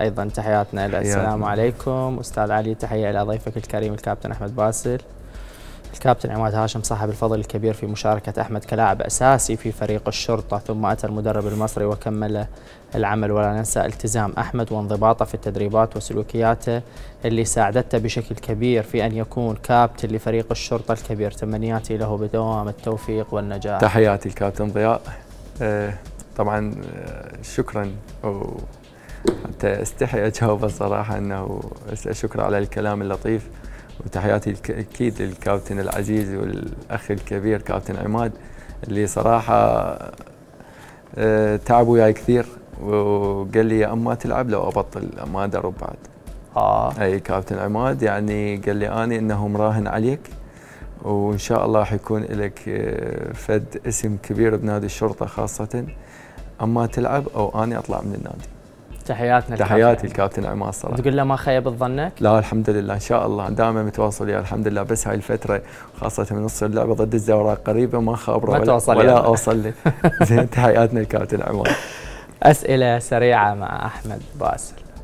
أيضا تحياتنا له السلام عليكم. أستاذ علي تحية إلى ضيفك الكريم الكابتن أحمد باسل. الكابتن عماد هاشم صاحب الفضل الكبير في مشاركة أحمد كلاعب أساسي في فريق الشرطة ثم أتى المدرب المصري وكمل العمل. ولا ننسى التزام أحمد وانضباطه في التدريبات وسلوكياته اللي ساعدته بشكل كبير في أن يكون كابتن لفريق الشرطة الكبير. تمنياتي له بدوام التوفيق والنجاح. تحياتي الكابتن ضياء. آه، طبعا آه، شكرا حتى استحي أجاوب الصراحة إنه شكرا على الكلام اللطيف وتحياتي أكيد للكابتن العزيز والأخ الكبير كابتن عماد اللي صراحة آه، تعب وياي كثير وقال لي يا اما تلعب لو أبطل ما ادرب بعد. آه أي كابتن عماد يعني قال لي اني إنه مراهن عليك وإن شاء الله حيكون لك آه، فد اسم كبير بنادي الشرطة خاصة أما تلعب أو اني أطلع من النادي. تحياتنا تحياتي الكابتن عماد صراحة تقول له ما خيب ظنك؟ لا الحمد لله إن شاء الله. دائما متواصل وياه الحمد لله بس هاي الفترة خاصة من نص اللعبة ضد الزوراء قريبه ما خابره ما ولا, توصل ولا يعني. أوصل له زين تحياتنا الكابتن عماد أسئلة سريعة مع أحمد باسل.